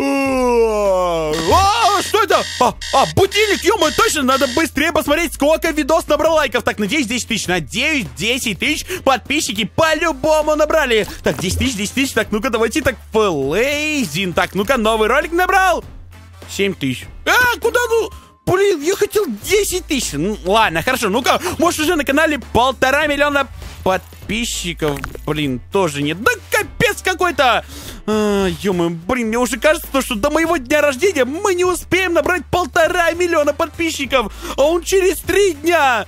А, что это? А, а будильник, ё точно, надо быстрее посмотреть, сколько видос набрал лайков. Так, надеюсь, 10 тысяч. Надеюсь, 10 тысяч подписчики по-любому набрали. Так, 10 тысяч, 10 тысяч. Так, ну-ка, давайте так, флейзин. Так, ну-ка, новый ролик набрал. 7 тысяч. А, куда ну? Блин, я хотел 10 тысяч. Ну, ладно, хорошо. Ну-ка, может уже на канале полтора миллиона подписчиков. Блин, тоже нет. Да капец какой-то. А, ё блин, мне уже кажется, что до моего дня рождения мы не успеем набрать полтора миллиона подписчиков, а он через три дня.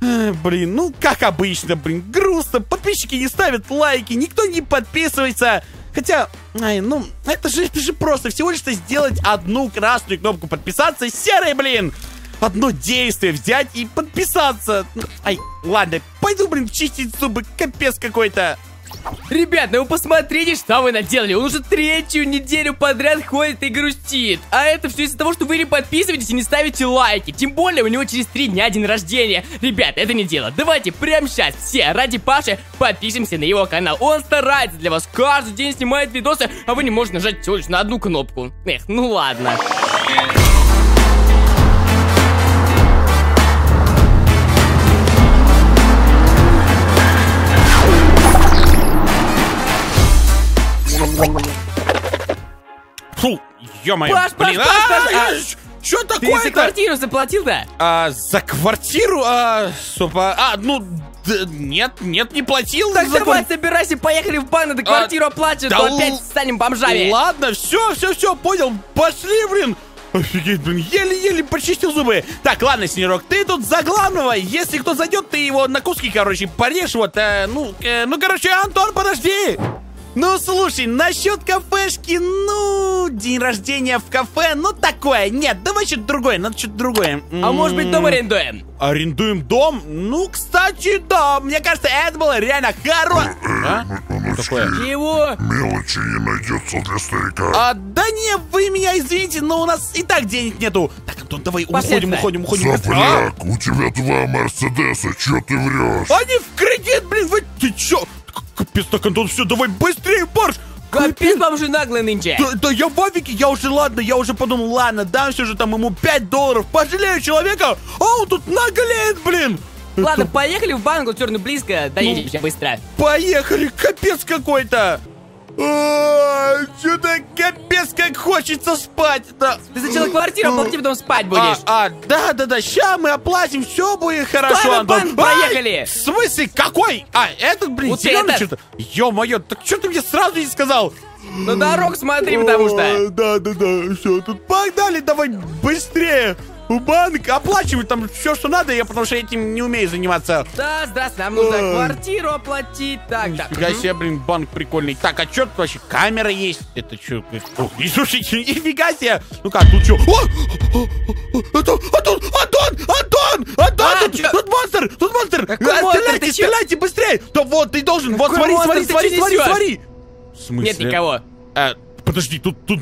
А, блин, ну как обычно, блин, грустно. Подписчики не ставят лайки, никто не подписывается. Хотя, ай, ну, это же, это же просто всего лишь сделать одну красную кнопку подписаться, серый, блин. Одно действие взять и подписаться. Ай, ладно, пойду, блин, чистить зубы, капец какой-то. Ребят, ну вы посмотрите, что вы наделали. Он уже третью неделю подряд ходит и грустит. А это все из-за того, что вы не подписываетесь и не ставите лайки. Тем более у него через три дня день рождения. Ребят, это не дело. Давайте прямо сейчас все ради Паши подпишемся на его канал. Он старается для вас, каждый день снимает видосы, а вы не можете нажать всего лишь на одну кнопку. Эх, ну ладно. Ё-моё, Паш, Паш, блин, Паш, Паш, а, а, Что Ты такое за квартиру заплатил, да? А, за квартиру? А, супа, а, ну, д- нет, нет, не платил. Так за давай, собирайся, поехали в банк, да квартиру оплачивают, да то опять станем бомжами. Ладно, все, все, все, понял, пошли, блин. Офигеть, блин, еле-еле почистил зубы. Так, ладно, Снежок, ты тут за главного. Если кто зайдет, ты его на куски, короче, порежь. Вот, э, ну, э, ну, короче, Антон, подожди. Ну, слушай, насчет кафешки, ну, день рождения в кафе, ну, такое. Нет, давай что-то другое, надо что-то другое. А может быть, дом арендуем? Арендуем дом? Ну, кстати, да. Мне кажется, это было реально хорошо. А? Такое. Чего? Мелочи не найдется для старика. А, да не, вы меня извините, но у нас и так денег нету. Так, Антон, давай Пошли уходим, уходим, уходим. быстро. А? Сопляк, у тебя два Мерседеса, чё ты врешь? Они в кредит, блин, вы, ты чё? Капец, так, Антон, все, давай быстрее, марш! Капец, вам же наглый нынче. Да, да я в Авике, я уже, ладно, я уже подумал, ладно, дам все же там ему 5 долларов, пожалею человека, а он тут наглеет, блин! Ладно, поехали в банк, черный близко, доедем сейчас быстро. Поехали, капец какой-то! Что-то капец как хочется спать-то! Ты сначала квартиру оплати, потом спать будешь. А, а, да, да, да, ща мы оплатим, все будет хорошо, Стой, Антон. Ай, в смысле, какой? А, этот, блин, Вот зеленый что-то. Ё-моё, так что ты мне сразу не сказал? На дорог смотри, потому что. Да, да, да, все, тут погнали, давай быстрее. В банк оплачивать там все, что надо, я потому что этим не умею заниматься. Да, здравствуй, нам нужно квартиру оплатить. Так, так. Нифига себе, блин, банк прикольный. Так, а что тут вообще? Камера есть? Это что? И слушайте, нифига себе. Ну-ка, тут что? Антон, Антон, Антон, Антон, Антон, А, тут, монстр, тут монстр. Стреляйте, стреляйте быстрее. Да вот, ты должен, вот смотри, смотри, смотри, смотри, смотри. В смысле? Нет никого. А, подожди, тут, тут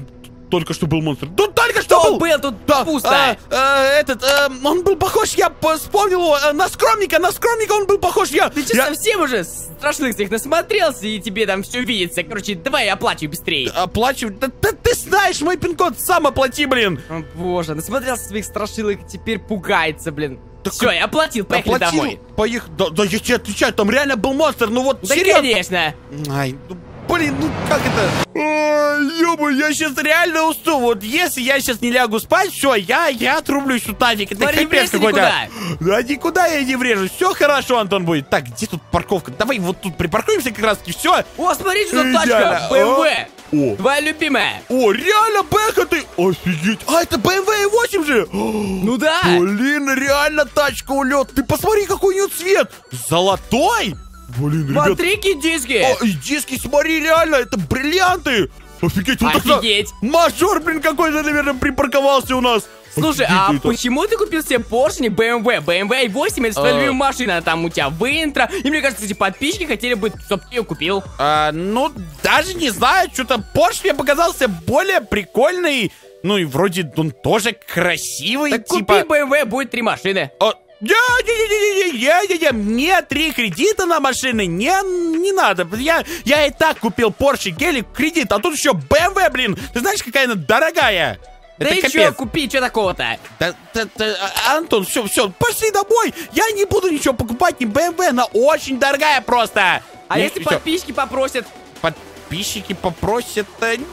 только что был монстр. Тут Кто был. был? Тут Да, пусто. а, а, этот, а, он был похож, я по- вспомнил его, а, на скромника, на скромника он был похож, я... Ты что, я- совсем уже страшных всех насмотрелся, и тебе там все видится? Короче, давай оплачивай быстрее. Оплачивать? Да, да ты знаешь мой пин-код, сам оплати, блин. О, боже, насмотрелся своих страшилок, теперь пугается, блин. Так Все, я оплатил, поехали Оплатил, домой. Поехали. Да, да я тебе отвечаю, там реально был монстр, ну вот Да, серьезно. конечно. Ай, ну, блин, ну как это? Ой, я сейчас реально усну. Вот если я сейчас не лягу спать, все, я, я отрублюсь тут нафиг. Это Смотри, капец какой-то. Да никуда я не врежусь. Все хорошо, Антон будет. Так, где тут парковка? Давай вот тут припаркуемся как раз таки. Все. О, смотри, что за Идеально. тачка, BMW. О. Твоя любимая. О, реально, Бэха, ты... Офигеть. А, это BMW 8 же. Ну да. Блин, реально тачка улет. Ты посмотри, какой у нее цвет. Золотой. Блин, ребят. Смотри, какие диски. О, и диски, смотри, реально, это бриллианты. Офигеть, вот это Офигеть. мажор, блин, какой-то, наверное, припарковался у нас. Слушай, а это. почему ты купил себе не BMW? BMW 8 это твоя А. любимая машина, там у тебя в интро. И мне кажется, эти подписчики хотели бы, чтобы ты ее купил. А, ну, даже не знаю, что-то Porsche мне показался более прикольный. Ну и вроде он тоже красивый, Так типа... купи BMW, будет три машины. О, Не-не-не-не-не-не-не, мне три кредита на машины не, не надо. Я, я и так купил Porsche гелик кредит, а тут еще BMW, блин. Ты знаешь, какая она дорогая? Да Это и капец. чё купить, что такого-то? Да, да, да, Антон, все, все, пошли домой. Я не буду ничего покупать, не BMW, она очень дорогая просто. А Не, если всё. подписчики попросят? Подписчики попросят...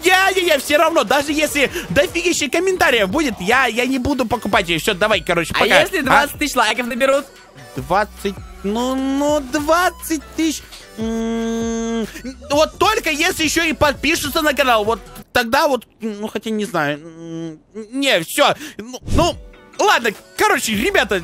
Я-я-я, все равно, даже если дофигища комментариев будет, я, я не буду покупать ее. Все, давай, короче, А пока. если 20 тысяч лайков наберут? 20, ну, ну, 20 тысяч. М, Вот только если еще и подпишутся на канал, вот тогда вот, ну, хотя не знаю. Не, все. Ну, ну, ладно, короче, ребята,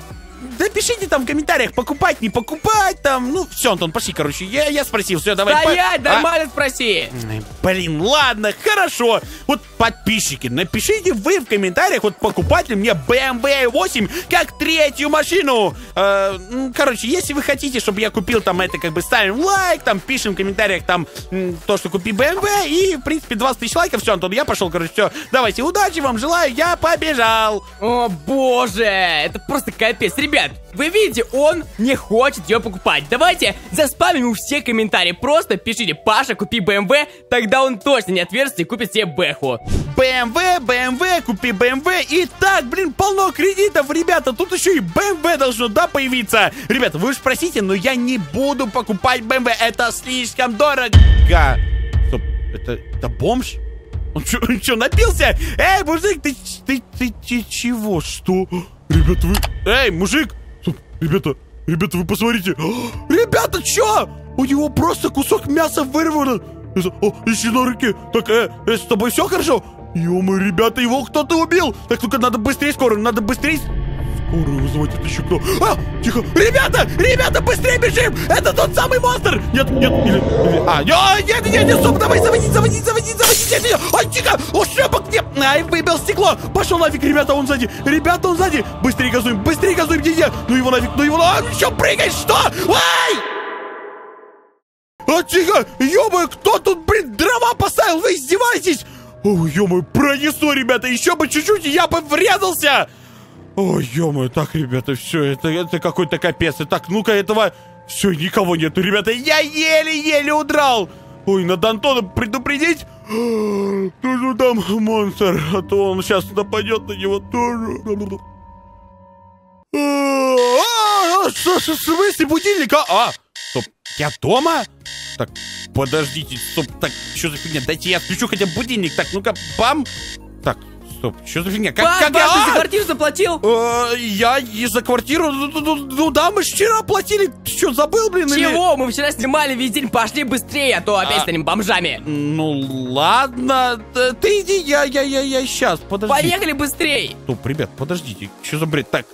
напишите там в комментариях, покупать, не покупать, там, ну, все, Антон, пошли, короче, я, я спросил, все, давай. по- Стоять, А? нормально спроси. Ай, Блин, ладно, хорошо. Вот подписчики, напишите вы в комментариях, вот покупать ли мне BMW 8 как третью машину. Э, короче, если вы хотите, чтобы я купил там это, как бы ставим лайк, там пишем в комментариях там то, что купи BMW, и, в принципе, 20 тысяч лайков, все, Антон, я пошел, короче, все. Давайте, удачи вам желаю, я побежал. О боже, это просто капец. Ребят, вы видите, он не хочет ее покупать. Давайте заспамим ему все комментарии. Просто пишите, Паша, купи BMW, тогда он точно не отверстится и купит себе Бэху. BMW, BMW, купи BMW. И так, блин, полно кредитов, ребята. Тут еще и BMW должно, да, появиться. Ребята, вы уж спросите, но я не буду покупать BMW. Это слишком дорого. Стоп, это, это бомж? Он что, напился? Эй, мужик, ты, ты, ты, ты чего? Что? Ребята, вы... Эй, мужик! Ребята, ребята, вы посмотрите. Ребята, что? У него просто кусок мяса вырван. Это- О, ищи на руке. Так, э, э, с тобой все хорошо? ё ребята, его кто-то убил. Так, ну-ка, надо быстрее скорую, надо быстрее... Скорую вызывать, это еще кто? А, тихо, ребята, ребята, быстрее бежим! Это тот самый монстр! Нет, нет, или... или- а, нет, нет, нет, нет, стоп, давай, заводить, заводить, заводить, заводить, нет, нет, ай, тихо, о, шлепок, нет, ай, выбил стекло, пошел нафиг, ребята, он сзади, ребята, он сзади, быстрее газуем, быстрее газуем, не, не, ну его нафиг, ну его, а, еще прыгай, что? Ай! А, тихо! ё кто тут, блин, дрова поставил? Вы издеваетесь? О, ё пронесло, ребята, еще бы чуть-чуть, я бы врезался! Ой, ё так, ребята, все, это, это какой-то капец. Так, ну-ка, этого... Все, никого нету, ребята, я еле-еле удрал! Ой, надо Антона предупредить. Ну там монстр, а то он сейчас нападет на него тоже. А, что, что, в смысле будильник? А, а, стоп, я дома? Так, подождите, стоп, так, что за фигня? Дайте я включу хотя бы будильник. Так, ну-ка, бам. Стоп, что за фигня? Как, как, Паш, ты за а! квартиру заплатил? Э, Я и за квартиру, ну, ну, ну, ну да, мы вчера платили. Ты что, забыл, блин? или- Чего? Мы вчера снимали весь день, пошли быстрее, а то опять А. станем бомжами. Ну ладно, ты иди, я, я, я, я сейчас, подожди. Поехали быстрей. Стоп, ребят, подождите, что за бред? Так,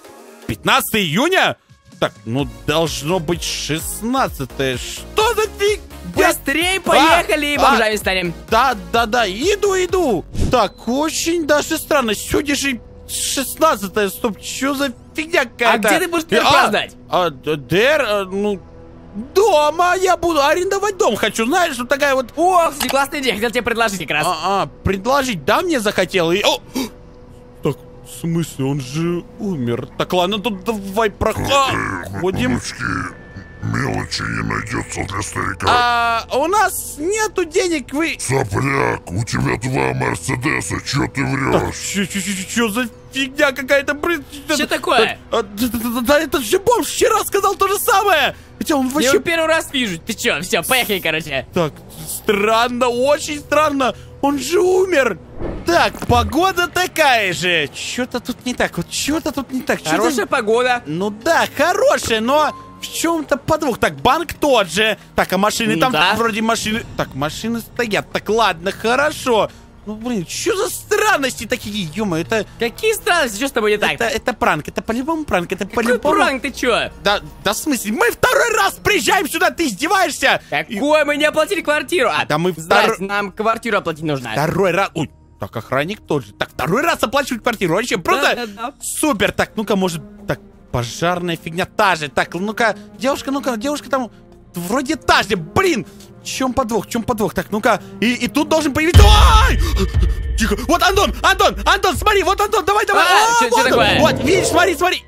15 июня? Так, ну должно быть 16 Что за фиг? Быстрей поехали и а. бомжами станем. Да, да, да, иду, иду. Так, очень даже странно. Сегодня же 16 Стоп, что за фигня какая-то? А где ты будешь А, праздновать? А, д- Дэр, а, ну, дома. Я буду арендовать дом. Хочу, знаешь, вот такая вот... О, кстати, классная идея, хотел тебе предложить как раз. А, а, предложить, да, мне захотел? И... О! Так, в смысле, он же умер. Так, ладно, тут давай проходим. Мелочи не найдется для старика. А, у нас нету денег, вы... Сопляк, у тебя два Мерседеса, чё ты врешь? Что за фигня какая-то, блин? Что такое? А, Да, да, да, да, это же бомж вчера сказал то же самое! Хотя он Я вообще... его первый раз вижу. Ты чё, все, поехали, короче. Так, странно, очень странно. Он же умер. Так, погода такая же. Что-то тут не так. Вот что-то тут не так. Чё Хорошая погода. Ну да, хорошая, но в чем-то подвох. Так, банк тот же. Так, а машины Ну там да. вроде машины... Так, машины стоят. Так, ладно, хорошо. Ну, блин, что за странности такие? Ё это... Какие странности, что с тобой не так? Это, это пранк, это по-любому пранк, это Какой по-любому... пранк, ты чё? Да, да в смысле, мы второй раз приезжаем сюда, ты издеваешься? И- Какой? Мы не оплатили квартиру. А, Да мы здрасте, втор- нам квартиру оплатить нужно. Второй раз... Ой, так, охранник тот же. Так, второй раз оплачивать квартиру. Вообще, просто Да-да-да. супер. Так, ну-ка, может... Так, пожарная фигня та же. Так, ну-ка, девушка, ну-ка, девушка там... Вроде та же, блин! В чем подвох, в чем подвох? Так, ну-ка, и, и тут должен появиться... Ай! Тихо, вот Антон, Антон, Антон, смотри, вот Антон, давай, давай. А, О, чё- чё вот такое? Вот, видишь, смотри, смотри.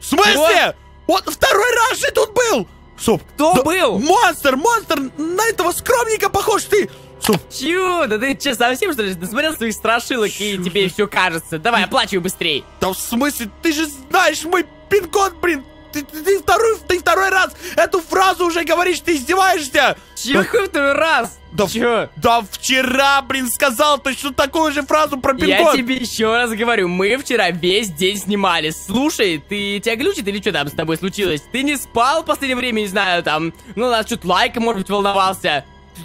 В смысле? Вот второй раз же тут был! Стоп. Кто был? Монстр, монстр! На этого скромника похож ты! Стоп. Чё? Да ты че, совсем что ли? Ты смотрел своих страшилок и тебе все кажется. Давай, оплачивай быстрей. Да в смысле? Ты же знаешь мой пин-код, блин! Ты, ты, ты, второй, ты второй раз эту фразу уже говоришь, ты издеваешься! Чё, какой второй раз? Да, Чё? да вчера, блин, сказал точно такую же фразу про Я пин-код! тебе еще раз говорю, мы вчера весь день снимали. Слушай, ты тебя глючит или что там с тобой случилось? Ты не спал в последнее время, не знаю, там, ну, нас что-то лайка, может быть, волновался.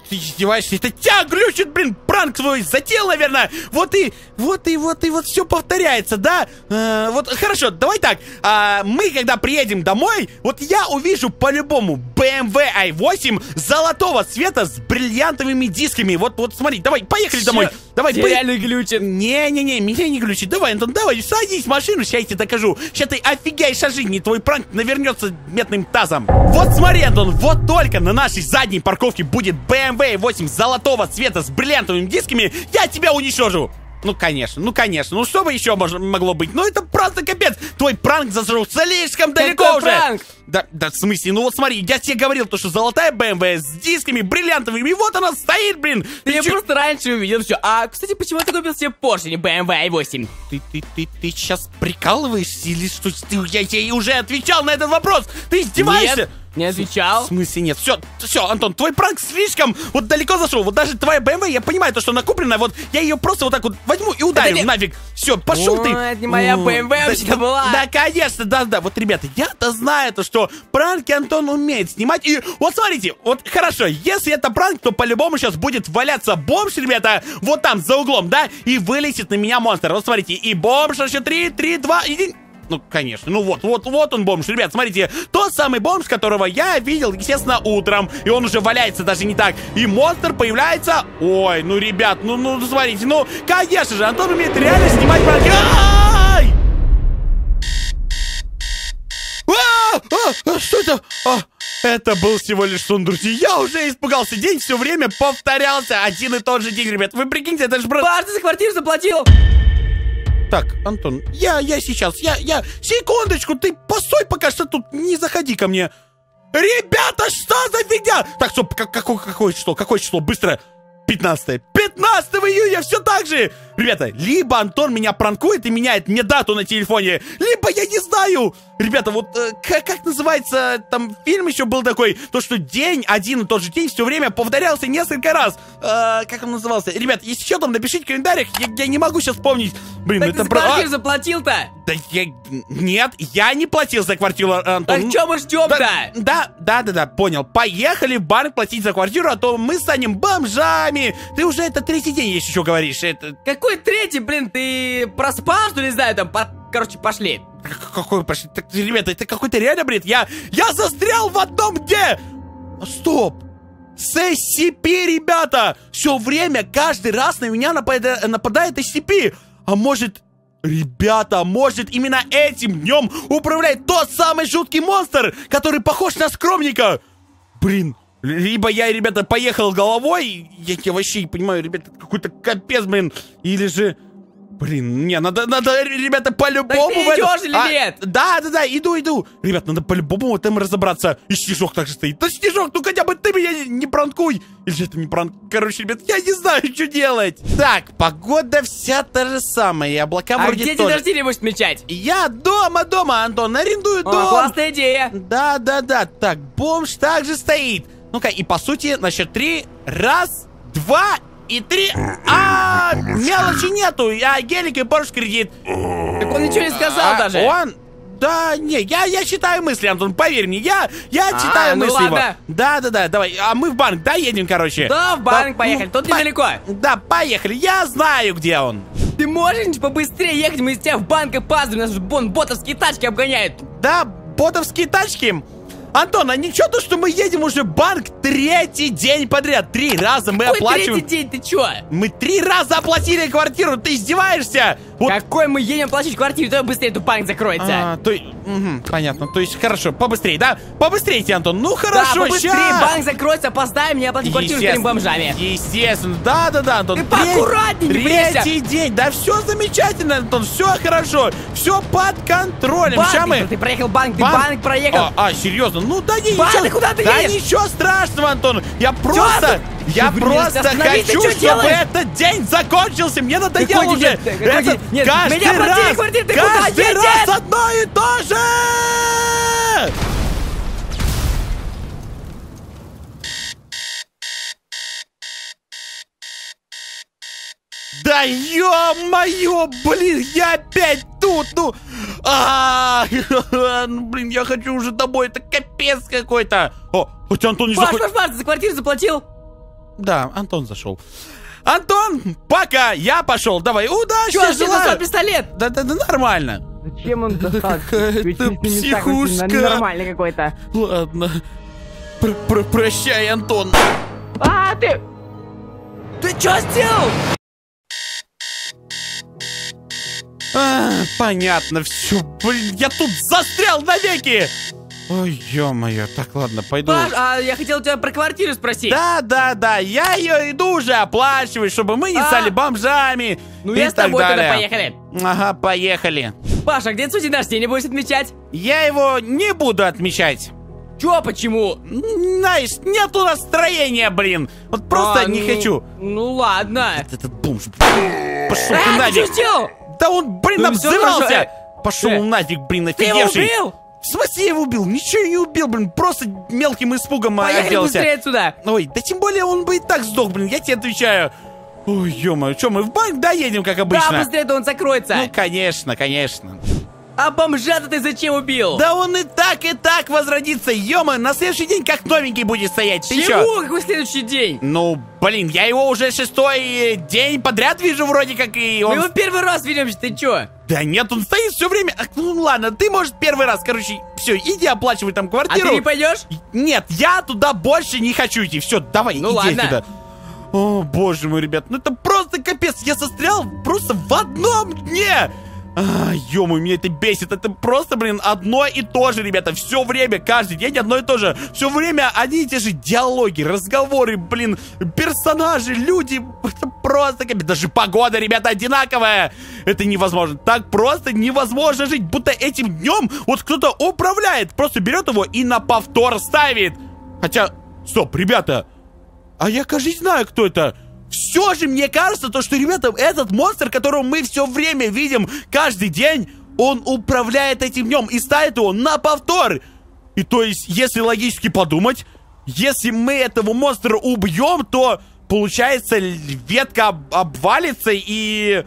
Ты издеваешься? Это тебя глючит, блин, пранк свой затеял, наверное. Вот и, вот и, вот и, вот все повторяется, да? Э, вот, хорошо, давай так. А, мы, когда приедем домой, вот я увижу по-любому BMW i8 золотого цвета с бриллиантовыми дисками. Вот, вот, смотри, давай, поехали домой. Давай, Тебя реально глючит. Не-не-не, меня не глючит. Давай, Антон, давай, садись в машину, сейчас я тебе докажу. Сейчас ты офигеешь от жизни, твой пранк навернется медным тазом. Вот смотри, Антон, вот только на нашей задней парковке будет BMW 8 золотого цвета с бриллиантовыми дисками, я тебя уничтожу. Ну, конечно, ну, конечно. Ну, что бы еще мож- могло быть? Ну, это просто капец. Твой пранк зашел слишком далеко Какой уже. пранк? Да, да, в смысле? Ну, вот смотри, я тебе говорил, то, что золотая BMW с дисками бриллиантовыми, и вот она стоит, блин. Ты ее чё- просто раньше увидел, все. А, кстати, почему ты купил себе Porsche, а не BMW i8? Ты, ты, ты, ты сейчас прикалываешься или что? Ты, я тебе уже отвечал на этот вопрос. Ты издеваешься? Нет, не отвечал. В смысле нет? Все, все, Антон, твой пранк слишком вот далеко зашел. Вот даже твоя BMW, я понимаю, то, что она купленная, вот я ее просто вот так вот возьму и ударю не- нафиг. Все, пошел ты. Это не моя BMW да- вообще-то да- была. Да, конечно, да, да. Вот, ребята, я-то знаю то, что пранки Антон умеет снимать. И вот смотрите, вот хорошо, если это пранк, то по-любому сейчас будет валяться бомж, ребята, вот там, за углом, да, и вылетит на меня монстр. Вот смотрите, и бомж еще 3, 3, 2, 1... Ну, конечно, ну вот, вот, вот он бомж, ребят, смотрите, тот самый бомж, которого я видел, естественно, утром, и он уже валяется даже не так, и монстр появляется, ой, ну, ребят, ну, ну, смотрите, ну, конечно же, Антон умеет реально снимать пранки, Ай! А, а, а, что это? А, это был всего лишь сон, друзья. Я уже испугался. День все время повторялся. Один и тот же день, ребят. Вы прикиньте, это же просто... Ты за квартиру заплатил? Так, Антон, я, я сейчас, я, я... Секундочку, ты постой пока что тут, не заходи ко мне. Ребята, что за фигня? Так, стоп, как, какое, какое число, какое число, быстро. 15 15 июня, все так же! Ребята, либо Антон меня пранкует и меняет мне дату на телефоне, либо я не знаю! Ребята, вот э, как, как называется, там фильм еще был такой, то, что день, один и тот же день все время повторялся несколько раз. Э, как он назывался? Ребят, если что, там напишите в комментариях, я, я не могу сейчас вспомнить. Блин, Так это ты про... а, заплатил-то? да я... Нет, я не платил за квартиру, Антон. Так что мы ждем-то? Да, да, да, да, да, понял. Поехали в банк платить за квартиру, а то мы станем бомжами. Ты уже это третий день, если что говоришь. Это Какой третий, блин, ты проспал, что ли, не знаю, там, по- короче, пошли. какой пошли? Так, ребята, это какой-то реально бред. Я, я застрял в одном где? Стоп. С SCP, ребята! Все время, каждый раз на меня нападает, нападает SCP. А может, ребята, может именно этим днем управляет тот самый жуткий монстр, который похож на скромника? Блин, либо я, ребята, поехал головой, я, я вообще не понимаю, ребята, какой-то капец, блин, или же... Блин, не, надо, надо, ребята, по-любому... Так ты идешь или А, нет? Да, да, да, иду, иду. Ребят, надо по-любому в этом разобраться. И Снежок также стоит. Да, Снежок, ну хотя бы ты меня не, пранкуй. Или же это не пранк? Короче, ребят, я не знаю, что делать. Так, погода вся та же самая, и облака А вроде где тоже. рождения будешь отмечать? Я дома, дома, Антон, арендую О, дом. классная идея. Да, да, да. Так, бомж также стоит. Ну-ка, и по сути, на счет три. Раз, два и три. А, мелочи нету. А гелик и Порш кредит. Так он ничего не сказал А даже. Он... Да, не, я, я читаю мысли, Антон, поверь мне, я, я А, читаю ну мысли его. ладно. Да, да, да, давай, а мы в банк, да, едем, короче? Да, в банк поехали, тут по- недалеко. Да, поехали, я знаю, где он. Ты можешь побыстрее ехать, мы из тебя в банк опаздываем, нас же бон ботовские тачки обгоняют. Да, ботовские тачки. Антон, а ничего то, что мы едем уже банк третий день подряд. Три раза мы Какой оплачиваем. третий день, ты чё? Мы три раза оплатили квартиру, ты издеваешься? Вот Какой мы едем оплачивать квартиру, то быстрее тут банк закроется. А, то, мгм, понятно. То есть, хорошо, побыстрее, да? Побыстрее, Антон. Ну, да, хорошо, побыстрее, ща. банк закроется, опоздаем, мне оплатить квартиру с бомжами. Естественно, да-да-да, Антон. Ты Треть- поаккуратней, не. Третий день, да все замечательно, Антон, все хорошо, все под контролем. Банк, Ща мы... ты проехал банк, ты Банк- банк проехал. А, а, серьезно? Ну да не Банк, ничего. ты куда ты да едешь? ничего страшного, Антон. Я просто, ты? Я Ты, блин, просто ты хочу, что чтобы делаешь? этот день закончился. Мне надоело Какой уже. день? Какой Этот? Нет, каждый меня раз, квартиру, ты куда каждый едешь? раз одно и то же. Да ё-моё, блин, я опять тут, ну... А, ну, блин, я хочу уже домой, это капец какой-то. О, хотя Антон не Паш, заходит. Паш, Паш, ты за квартиру заплатил? Да, Антон зашел. Антон, пока, я пошел, давай, удачи Чё, желаю. пистолет? Да, да, да, нормально. Зачем он достал? Так, психушка. он Нормальный какой-то. Ладно. Пр -пр Прощай, Антон. А, ты... Ты чё сделал? А, понятно, все, блин, я тут застрял навеки. Ой, ё-моё, так, ладно, пойду. Паш, а я хотел тебя про квартиру спросить. Да, да, да, я ее иду уже оплачивать, чтобы мы не А. стали бомжами Ну и я с так тобой тогда далее. поехали. Ага, поехали. Паша, где ты день рождения будешь отмечать? Я его не буду отмечать. Чё, почему? Знаешь, нету настроения, блин. Вот просто А, не ну, хочу. Ну ладно. Этот бомж, пошел ты А, ты нафиг. что сделал? Да он, блин, Ну, всё обзывался. хорошо, Пошел э. нафиг, блин, Ты его офигевший. убил? В смысле я его убил? Ничего не убил, блин. Просто мелким испугом Поехали оделся. быстрее отсюда. Ой, да тем более он бы и так сдох, блин, я тебе отвечаю. Ой, ё-моё, что, мы в банк доедем, как обычно? Да, быстрее, то он закроется. Ну, конечно, конечно. А бомжа-то ты зачем убил? Да он и так, и так возродится, ё на следующий день как новенький будет стоять. Ты чё? Чего? Какой следующий день? Ну, блин, я его уже шестой день подряд вижу вроде как, и Мы он... его первый раз видим, ты чё? Да нет, он стоит все время. А, Ну ладно, ты, может, первый раз, короче, все, иди оплачивай там А квартиру. ты не пойдешь? Нет, я туда больше не хочу идти. Все, давай, Ну иди ладно. сюда. О, боже мой, ребят, ну это просто капец. Я застрял просто в одном дне. А, ё меня это бесит. Это просто, блин, одно и то же, ребята. Все время, каждый день одно и то же. Все время одни и те же диалоги, разговоры, блин, персонажи, люди. Это просто. Даже погода, ребята, одинаковая. Это невозможно. Так просто невозможно жить. Будто этим днем вот кто-то управляет. Просто берет его и на повтор ставит. Хотя, стоп, ребята, а я, кажется, знаю, кто это. Все же мне кажется, то, что, ребята, этот монстр, которого мы все время видим каждый день, он управляет этим днем и ставит его на повтор. И то есть, если логически подумать, если мы этого монстра убьем, то, получается, ветка об- обвалится и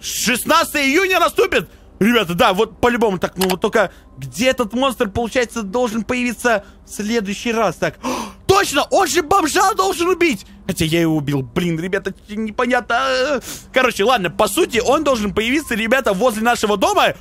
16 июня наступит. Ребята, да, вот по-любому так, ну вот только где этот монстр, получается, должен появиться в следующий раз? Так, точно, он же бомжа должен убить! Хотя я его убил, блин, ребята, непонятно. а. Короче, ладно, по сути, он должен появиться, ребята, возле нашего дома.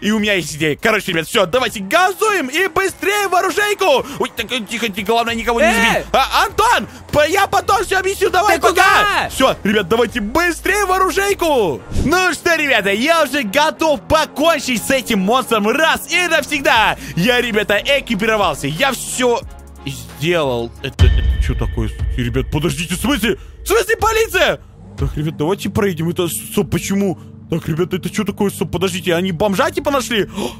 И у меня есть идея. Короче, ребят, все, давайте газуем и быстрее в оружейку! Ой, так, тихо, тихо, главное никого не Э! сбить. А, Антон, я потом все объясню, давай, Ты пока! куда? Все, ребят, давайте быстрее в оружейку! Ну что, ребята, я уже готов покончить с этим монстром раз и навсегда! Я, ребята, экипировался, я все сделал. Это, это что такое? Слушайте, Ребят, подождите, в смысле? В смысле полиция? Так, ребят, давайте проедем. Это, стоп, почему? Так, ребята, это что такое? Стоп, подождите, они бомжа типа нашли? О,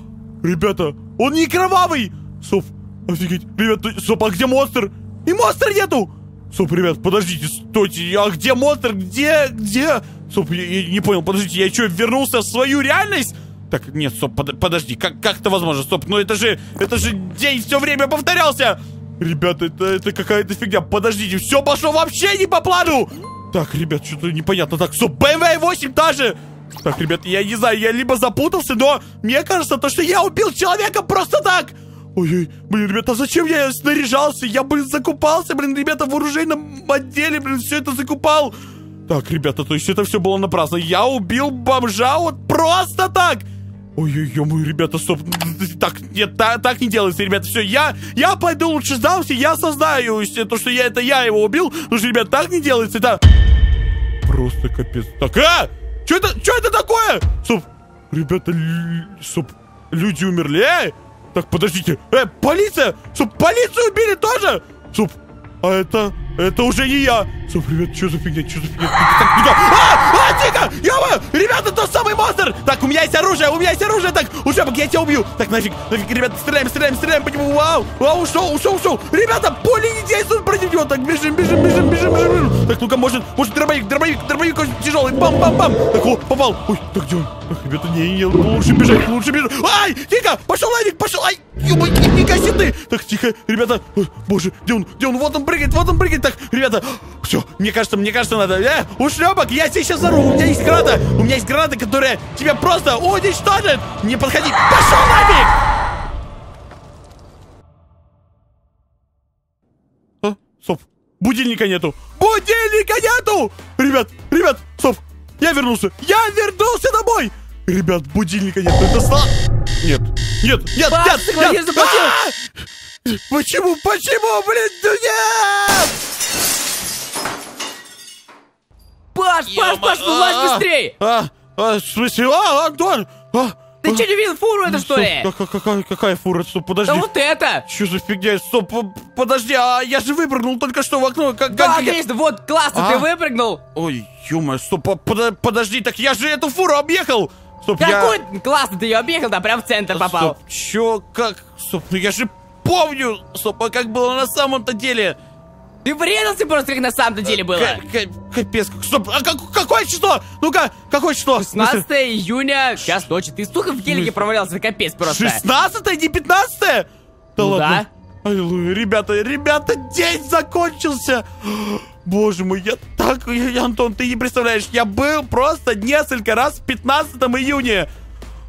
ребята, он не кровавый! Стоп, офигеть. Ребята, стоп, а где монстр? И монстра нету! Стоп, ребят, подождите, стойте, а где монстр? Где, где? Стоп, я, я не понял, подождите, я что, вернулся в свою реальность? Так, нет, стоп, под- подожди, как, как это возможно? Стоп, ну это же, это же день все время повторялся! Ребята, это, это какая-то фигня, подождите, все пошло вообще не по плану! Так, ребят, что-то непонятно. Так, стоп, BMW 8 та же! Так, ребят, я не знаю, я либо запутался, но мне кажется, то, что я убил человека просто так! Ой-ой, блин, ребята, зачем я снаряжался? Я, блин, закупался, блин, ребята, в оружейном отделе, блин, все это закупал. Так, ребята, то есть это все было напрасно. Я убил бомжа вот просто так. Ой-ой-ой, мой, ребята, стоп. Так, нет, та- так не делается, ребята. Все, я, я пойду лучше сдамся, я осознаю, то, что я, это я его убил. Потому что, ребят, так не делается, это... Просто капец. Так, а! Что это, что это такое? Стоп, ребята, стоп, люди умерли, э? Так, подождите, э, полиция, стоп, полицию убили тоже? Стоп, а это, это уже не я. Стоп, ребят, что за фигня, что за фигня? Так, а, а, тихо, ё ребята, тот самый монстр. Так, у меня есть оружие, у меня есть оружие, так, ужабок, я тебя убью. Так, нафиг, нафиг, ребята, стреляем, стреляем, стреляем по нему, вау, вау, ушел, ушел, ушел. Ребята, пули не действуют против него, так, бежим, бежим, бежим, бежим, бежим. Так, ну-ка, может, может, дробовик, дробовик, дробовик очень тяжелый, бам-бам-бам. Так, о, попал. Ой, так, где он? Так, ребята, не, не, лучше бежать, лучше бежать. Ай, тихо, пошел нафиг, пошел, ай, ёбай, нифига себе ты. Так, тихо, ребята, Ой, боже, где он, где он, вот он прыгает, вот он прыгает. Так, ребята, все, мне кажется, мне кажется, надо, э, ушлепок, я тебя сейчас взорву, у меня есть граната, у меня есть граната, которая тебя просто уничтожит. Не подходи, пошел нафиг. А, стоп, будильника нету, будильника нету. Ребят, ребят, стоп, я вернулся, я вернулся домой. Ребят, будильника нет, это сна... Нет, нет, нет, нет, нет. заплатил? А! Почему, почему, блин, нет! Паш, Паш, Паш, ну лазь быстрей! А, а, в смысле, а, Антон! А, Ты а, что, не видел фуру это, что стоп, ли? ка- ка- Какая, какая фура? Стоп, подожди. Да вот это! Что за фигня? Стоп, по- подожди, а я же выпрыгнул только что в окно. Как, Да, я- конечно, вот, классно, ты выпрыгнул! Ой, ё стоп, по- подо- подожди, так я же эту фуру объехал! Стоп, я... Какой классно ты ее объехал, да, прям в центр попал. Стоп, чё, как? Стоп, ну я же помню! Стоп, а как было на самом-то деле? Ты врезался просто, как на самом-то деле было. Ка- Капец, стоп, а как- какое число? Ну-ка, какое число? 16 июня, час ночи. Ты столько в телеке провалялся, капец просто. 16 не 15 Да Ну ладно. Аллилуйя, ребята, ребята, день закончился. Боже мой, я так, я- Антон, ты не представляешь, я был просто несколько раз в 15 июня.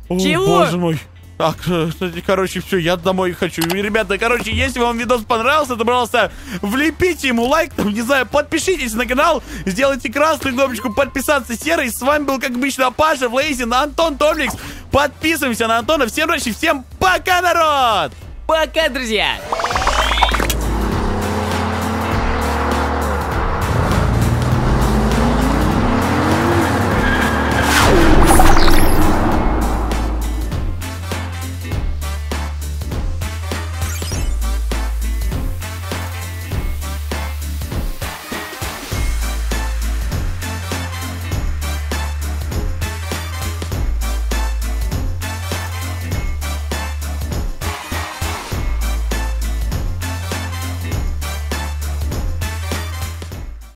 О, Чего? боже мой. Так, э, короче, все, я домой хочу. Ребята, короче, если вам видос понравился, то, пожалуйста, влепите ему лайк, там, не знаю, подпишитесь на канал, сделайте красную кнопочку подписаться серой. С вами был, как обычно, Паша Влейзин, Антон Томликс. Подписываемся на Антона. Всем удачи, всем пока, народ! Пока, друзья!